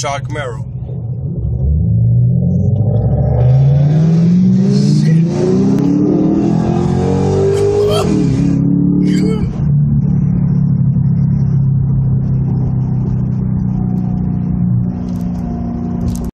John Camaro.